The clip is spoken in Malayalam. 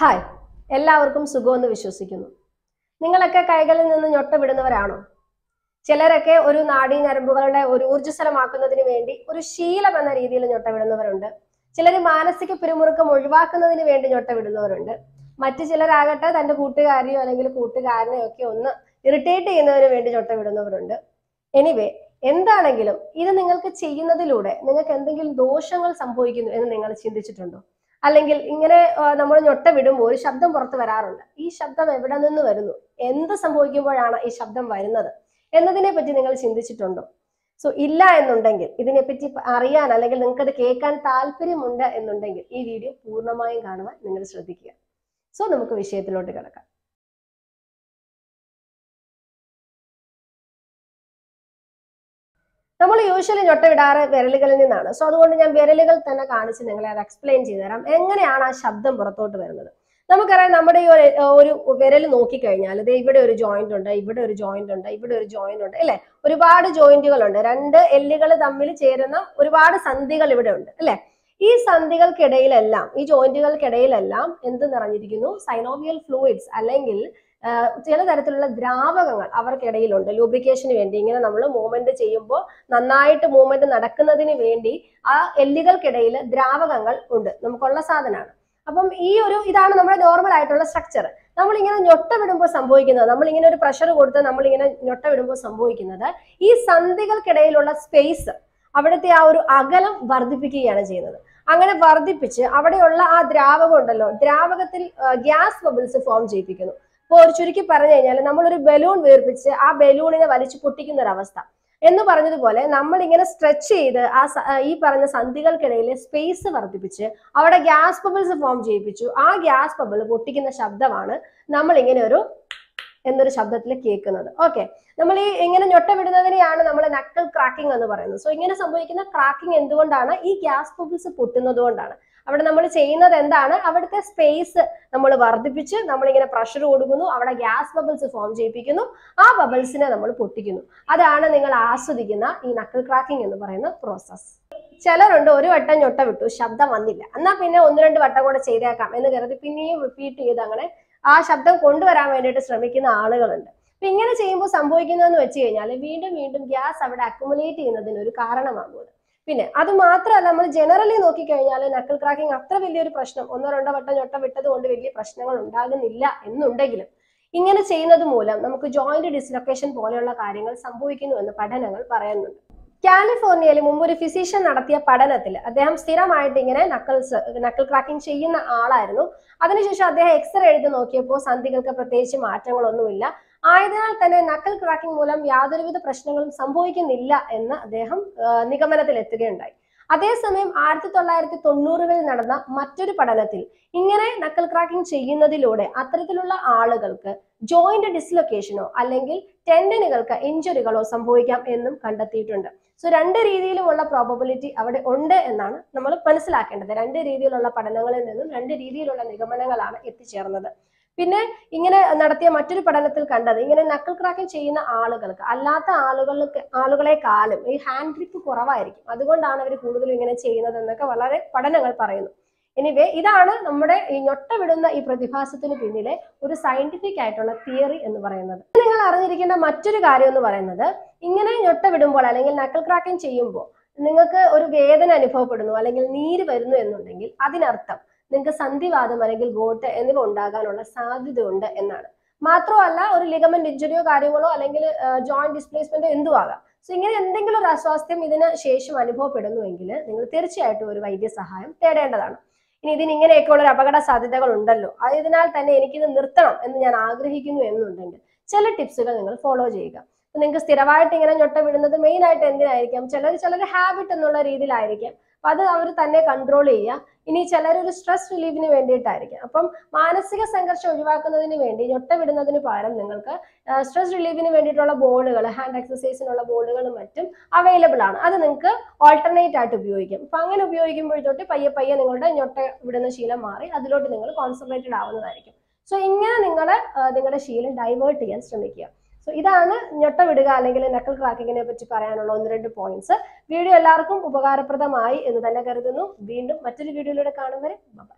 ഹായ്. എല്ലാവർക്കും സുഖമെന്ന് വിശ്വസിക്കുന്നു. നിങ്ങളൊക്കെ കൈകളിൽ നിന്ന് ഞൊട്ട വിടുന്നവരാണോ ചിലരൊക്കെ ഒരു നാഡീ ഞരമ്പുകളുടെ ഒരു ഊർജസ്വലമാക്കുന്നതിന് വേണ്ടി ഒരു ശീലം എന്ന രീതിയിൽ ഞൊട്ട വിടുന്നവരുണ്ട് ചിലർ മാനസിക പിരിമുറുക്കം ഒഴിവാക്കുന്നതിന് വേണ്ടി ഞൊട്ട വിടുന്നവരുണ്ട് മറ്റു ചിലരാകട്ടെ തന്റെ കൂട്ടുകാരിയോ അല്ലെങ്കിൽ കൂട്ടുകാരനെയോ ഒക്കെ ഒന്ന് ഇറിറ്റേറ്റ് ചെയ്യുന്നതിന് വേണ്ടി ഞൊട്ട വിടുന്നവരുണ്ട് എനിവേ എന്താണെങ്കിലും ഇത് നിങ്ങൾക്ക് ചെയ്യുന്നതിലൂടെ നിങ്ങൾക്ക് എന്തെങ്കിലും ദോഷങ്ങൾ സംഭവിക്കുന്നു എന്ന് നിങ്ങൾ ചിന്തിച്ചിട്ടുണ്ടോ? അല്ലെങ്കിൽ ഇങ്ങനെ നമ്മൾ ഞൊട്ട വിടുമ്പോൾ ഒരു ശബ്ദം പുറത്ത് വരാറുണ്ട്. ഈ ശബ്ദം എവിടെ നിന്ന് വരുന്നു? എന്ത് സംഭവിക്കുമ്പോഴാണ് ഈ ശബ്ദം വരുന്നത്? എന്നതിനെ പറ്റി നിങ്ങൾ ചിന്തിച്ചിട്ടുണ്ടോ? സോ ഇല്ല എന്നുണ്ടെങ്കിൽ ഇതിനെപ്പറ്റി അറിയാൻ അല്ലെങ്കിൽ നിങ്ങൾക്ക് അത് കേൾക്കാൻ താല്പര്യമുണ്ട് എന്നുണ്ടെങ്കിൽ ഈ വീഡിയോ പൂർണമായും കാണുവാൻ നിങ്ങൾ ശ്രദ്ധിക്കുക. സോ നമുക്ക് വിഷയത്തിലോട്ട് കിടക്കാം. നമ്മൾ യൂഷ്വലി വിടാറ് വിരലുകളിൽ നിന്നാണ്. സോ അതുകൊണ്ട് ഞാൻ വിരലുകൾ തന്നെ കാണിച്ച് നിങ്ങളെ അത് എക്സ്പ്ലെയിൻ ചെയ്തു തരാം. എങ്ങനെയാണ് ആ ശബ്ദം പുറത്തോട്ട് വരുന്നത്? നമുക്കറിയാം നമ്മുടെ ഈ ഒരു വിരൽ നോക്കിക്കഴിഞ്ഞാൽ ഇത് ഇവിടെ ഒരു ജോയിന്റ് ഉണ്ട് ഇവിടെ ഒരു ജോയിന്റ് ഉണ്ട് ഇവിടെ ഒരു ജോയിന്റ് ഉണ്ട് അല്ലെ? ഒരുപാട് ജോയിന്റുകൾ ഉണ്ട് രണ്ട് എല്ലുകൾ തമ്മിൽ ചേരുന്ന ഒരുപാട് സന്ധികൾ ഇവിടെ ഉണ്ട് അല്ലെ? ഈ സന്ധികൾക്കിടയിലെല്ലാം ഈ ജോയിന്റുകൾക്കിടയിലെല്ലാം എന്ത് നിറഞ്ഞിരിക്കുന്നു? സൈനോവിയൽ ഫ്ലൂയിഡ്സ് അല്ലെങ്കിൽ ചില തരത്തിലുള്ള ദ്രാവകങ്ങൾ അവർക്കിടയിലുണ്ട്. ലൂബ്രിക്കേഷന് വേണ്ടി ഇങ്ങനെ നമ്മൾ മൂവ്മെന്റ് ചെയ്യുമ്പോൾ നന്നായിട്ട് മൂവ്മെന്റ് നടക്കുന്നതിന് വേണ്ടി ആ എല്ലുകൾക്കിടയിൽ ദ്രാവകങ്ങൾ ഉണ്ട്. നമുക്കുള്ള സാധനമാണ്. അപ്പം ഈ ഒരു ഇതാണ് നമ്മുടെ നോർമൽ ആയിട്ടുള്ള സ്ട്രക്ചർ നമ്മൾ ഇങ്ങനെ ഞൊട്ട വിടുമ്പോൾ സംഭവിക്കുന്നത് നമ്മൾ ഇങ്ങനെ ഒരു പ്രഷർ കൊടുത്ത് നമ്മൾ ഇങ്ങനെ ഞൊട്ട വിടുമ്പോൾ സംഭവിക്കുന്നത് ഈ സന്ധികൾക്കിടയിലുള്ള സ്പേസ് അവിടുത്തെ ആ ഒരു അകലം വർദ്ധിപ്പിക്കുകയാണ് ചെയ്യുന്നത്. അങ്ങനെ വർദ്ധിപ്പിച്ച് അവിടെയുള്ള ആ ദ്രാവകം ഉണ്ടല്ലോ ദ്രാവകത്തിൽ ഗ്യാസ് ബബിൾസ് ഫോം ചെയ്യിപ്പിക്കുന്നു. ഇപ്പോൾ ഒരു ചുരുക്കി പറഞ്ഞു കഴിഞ്ഞാൽ നമ്മളൊരു ബലൂൺ വീർപ്പിച്ച് ആ ബലൂണിനെ വലിച്ചു പൊട്ടിക്കുന്ന ഒരു അവസ്ഥ എന്ന് പറഞ്ഞതുപോലെ നമ്മൾ ഇങ്ങനെ സ്ട്രെച്ച് ചെയ്ത് ആ ഈ പറഞ്ഞ സന്ധികൾക്കിടയിലെ സ്പേസ് വർദ്ധിപ്പിച്ച് അവിടെ ഗ്യാസ് ബബിൾസ് ഫോം ചെയ്യിപ്പിച്ചു. ആ ഗ്യാസ് ബബിൾ പൊട്ടിക്കുന്ന ശബ്ദമാണ് നമ്മൾ ഇങ്ങനെ ഒരു എന്നൊരു ശബ്ദത്തിൽ കേൾക്കുന്നത്. ഓക്കെ നമ്മൾ ഈ ഇങ്ങനെ ഞൊട്ട വിടുന്നതിനെയാണ് നമ്മൾ നക്കൽ ക്രാക്കിംഗ് എന്ന് പറയുന്നത്. സോ ഇങ്ങനെ സംഭവിക്കുന്ന ക്രാക്കിംഗ് എന്തുകൊണ്ടാണ്? ഈ ഗ്യാസ് ബബിൾസ് പൊട്ടുന്നത് കൊണ്ടാണ് അവിടെ നമ്മൾ ചെയ്യുന്നത് എന്താണ്? അവിടുത്തെ സ്പേസ് നമ്മൾ വർദ്ധിപ്പിച്ച് നമ്മളിങ്ങനെ പ്രഷർ കൊടുക്കുന്നു. അവിടെ ഗ്യാസ് ബബിൾസ് ഫോം ചെയ്യിപ്പിക്കുന്നു. ആ ബബിൾസിനെ നമ്മൾ പൊട്ടിക്കുന്നു. അതാണ് നിങ്ങൾ ആസ്വദിക്കുന്ന ഈ നക്കൽ ക്രാക്കിംഗ് എന്ന് പറയുന്ന പ്രോസസ് ചിലരുണ്ട് ഒരു വട്ടം ഞൊട്ട വിട്ടു ശബ്ദം വന്നില്ല. എന്നാൽ പിന്നെ ഒന്ന് രണ്ട് വട്ടം കൂടെ ചെയ്തേക്കാം എന്ന് കരുതി പിന്നെയും റിപ്പീറ്റ് ചെയ്ത് അങ്ങനെ ആ ശബ്ദം കൊണ്ടുവരാൻ വേണ്ടിയിട്ട് ശ്രമിക്കുന്ന ആളുകളുണ്ട്. അപ്പൊ ഇങ്ങനെ ചെയ്യുമ്പോൾ സംഭവിക്കുന്നതെന്ന് വെച്ച് കഴിഞ്ഞാൽ വീണ്ടും വീണ്ടും ഗ്യാസ് അവിടെ അക്കുമുലേറ്റ് ചെയ്യുന്നതിന് ഒരു കാരണമാകുന്നത് പിന്നെ അത് മാത്രമല്ല നമ്മൾ ജനറലി നോക്കിക്കഴിഞ്ഞാൽ നക്കിൾ ക്രാക്കിംഗ് അത്ര വലിയൊരു പ്രശ്നം ഒന്നോ രണ്ടോ വട്ടം ഞൊട്ട വിട്ടത് കൊണ്ട് വലിയ പ്രശ്നങ്ങൾ ഉണ്ടാകുന്നില്ല എന്നുണ്ടെങ്കിലും ഇങ്ങനെ ചെയ്യുന്നത് മൂലം നമുക്ക് ജോയിന്റ് ഡിസ്ലൊക്കേഷൻ പോലെയുള്ള കാര്യങ്ങൾ സംഭവിക്കുന്നു എന്ന് പഠനങ്ങൾ പറയുന്നുണ്ട്. കാലിഫോർണിയയിൽ മുമ്പ് ഒരു ഫിസിഷ്യൻ നടത്തിയ പഠനത്തിൽ അദ്ദേഹം സ്ഥിരമായിട്ട് ഇങ്ങനെ നക്കിൾസ് നക്കൽ ക്രാക്കിംഗ് ചെയ്യുന്ന ആളായിരുന്നു. അതിനുശേഷം അദ്ദേഹം എക്സ്റേ എടുത്ത് നോക്കിയപ്പോൾ സന്ധികൾക്ക് പ്രത്യേകിച്ച് മാറ്റങ്ങളൊന്നുമില്ല. ആയതിനാൽ തന്നെ നക്കൽ ക്രാക്കിംഗ് മൂലം യാതൊരുവിധ പ്രശ്നങ്ങളും സംഭവിക്കുന്നില്ല എന്ന് അദ്ദേഹം നിഗമനത്തിൽ എത്തുകയുണ്ടായി അതേസമയം ആയിരത്തി തൊള്ളായിരത്തി തൊണ്ണൂറുകളിൽ നടന്ന മറ്റൊരു പഠനത്തിൽ ഇങ്ങനെ നക്കൽ ക്രാക്കിംഗ് ചെയ്യുന്നതിലൂടെ അത്തരത്തിലുള്ള ആളുകൾക്ക് ജോയിന്റ് ഡിസ്ലൊക്കേഷനോ അല്ലെങ്കിൽ ടെൻഡനുകൾക്ക് ഇഞ്ചുറികളോ സംഭവിക്കാം എന്നും കണ്ടെത്തിയിട്ടുണ്ട്. സോ രണ്ട് രീതിയിലുമുള്ള പ്രോബബിലിറ്റി അവിടെ ഉണ്ട് എന്നാണ് നമ്മൾ മനസ്സിലാക്കേണ്ടത്. രണ്ട് രീതിയിലുള്ള പഠനങ്ങളിൽ നിന്നും രണ്ട് രീതിയിലുള്ള നിഗമനങ്ങളാണ് എത്തിച്ചേർന്നത്. പിന്നെ ഇങ്ങനെ നടത്തിയ മറ്റൊരു പഠനത്തിൽ കണ്ടത് ഇങ്ങനെ നക്കൽ ക്രാക്കിംഗ് ചെയ്യുന്ന ആളുകൾക്ക് അല്ലാത്ത ആളുകൾക്ക് ആളുകളെക്കാളും ഈ ഹാൻഡ് ഗ്രിപ്പ് കുറവായിരിക്കും. അതുകൊണ്ടാണ് അവർ കൂടുതലും ഇങ്ങനെ ചെയ്യുന്നത് എന്നൊക്കെ വളരെ പഠനങ്ങൾ പറയുന്നു. എനിവേ ഇതാണ് നമ്മുടെ ഈ ഞൊട്ട വിടുന്ന ഈ പ്രതിഭാസത്തിന് പിന്നിലെ ഒരു സയന്റിഫിക് ആയിട്ടുള്ള തിയറി എന്ന് പറയുന്നത്. നിങ്ങൾ അറിഞ്ഞിരിക്കേണ്ട മറ്റൊരു കാര്യം എന്ന് പറയുന്നത് ഇങ്ങനെ ഞൊട്ട വിടുമ്പോൾ അല്ലെങ്കിൽ നക്കൽ ക്രാക്കിംഗ് ചെയ്യുമ്പോൾ നിങ്ങൾക്ക് ഒരു വേദന അനുഭവപ്പെടുന്നു അല്ലെങ്കിൽ നീര് വരുന്നു എന്നുണ്ടെങ്കിൽ അതിനർത്ഥം നിങ്ങൾക്ക് സന്ധിവാദം അല്ലെങ്കിൽ ഗോട്ട് എന്നിവ ഉണ്ടാകാനുള്ള സാധ്യതയുണ്ട് എന്നാണ്. മാത്രമല്ല ഒരു ലിഗമെന്റ് ഇഞ്ചുറിയോ കാര്യങ്ങളോ അല്ലെങ്കിൽ ജോയിന്റ് ഡിസ്പ്ലേസ്മെന്റോ എന്തും ആകാം. സോ ഇങ്ങനെ എന്തെങ്കിലും ഒരു അസ്വാസ്ഥ്യം ഇതിന് ശേഷം അനുഭവപ്പെടുന്നുവെങ്കിൽ നിങ്ങൾ തീർച്ചയായിട്ടും ഒരു വൈദ്യസഹായം തേടേണ്ടതാണ്. ഇനി ഇതിന് ഇങ്ങനെയൊക്കെയുള്ള ഒരു അപകട സാധ്യതകൾ ഉണ്ടല്ലോ. ആയതിനാൽ തന്നെ എനിക്കിത് നിർത്തണം എന്ന് ഞാൻ ആഗ്രഹിക്കുന്നു എന്നുണ്ടെങ്കിൽ ചില ടിപ്സുകൾ നിങ്ങൾ ഫോളോ ചെയ്യുക. നിങ്ങൾക്ക് സ്ഥിരമായിട്ട് ഇങ്ങനെ ഞൊട്ട വിടുന്നത് മെയിൻ ആയിട്ട് എന്തിനായിരിക്കാം? ചിലർ ചിലർ ഹാബിറ്റ് എന്നുള്ള രീതിയിലായിരിക്കാം. അപ്പൊ അത് അവർ തന്നെ കൺട്രോൾ ചെയ്യുക. ഇനി ചിലർ ഒരു സ്ട്രെസ് റിലീഫിന് വേണ്ടിയിട്ടായിരിക്കും. അപ്പം മാനസിക സംഘർഷം ഒഴിവാക്കുന്നതിന് വേണ്ടി ഞൊട്ട വിടുന്നതിന് പകരം നിങ്ങൾക്ക് സ്ട്രെസ് റിലീഫിന് വേണ്ടിയിട്ടുള്ള ബോർഡുകൾ ഹാൻഡ് എക്സസൈസിനുള്ള ബോർഡുകളും മറ്റും അവൈലബിൾ ആണ്. അത് നിങ്ങൾക്ക് ഓൾട്ടർനേറ്റ് ആയിട്ട് ഉപയോഗിക്കാം. അപ്പൊ അങ്ങനെ ഉപയോഗിക്കുമ്പോഴത്തോട്ട് പയ്യെ പയ്യെ നിങ്ങളുടെ ഞൊട്ട വിടുന്ന ശീലം മാറി അതിലോട്ട് നിങ്ങൾ കോൺസെൻട്രേറ്റഡ് ആവുന്നതായിരിക്കും. സോ ഇങ്ങനെ നിങ്ങൾ നിങ്ങളുടെ ശീലം ഡൈവേർട്ട് ചെയ്യാൻ ശ്രമിക്കുക. സോ ഇതാണ് ഞൊട്ട വിടുക അല്ലെങ്കിൽ നക്കൽ ക്രാക്കിങ്ങിനെ പറ്റി പറയാനുള്ള ഒന്ന് രണ്ട് പോയിന്റ്സ് വീഡിയോ എല്ലാവർക്കും ഉപകാരപ്രദമായി എന്ന് തന്നെ കരുതുന്നു. വീണ്ടും മറ്റൊരു വീഡിയോയിലൂടെ കാണും വരെ. ബൈ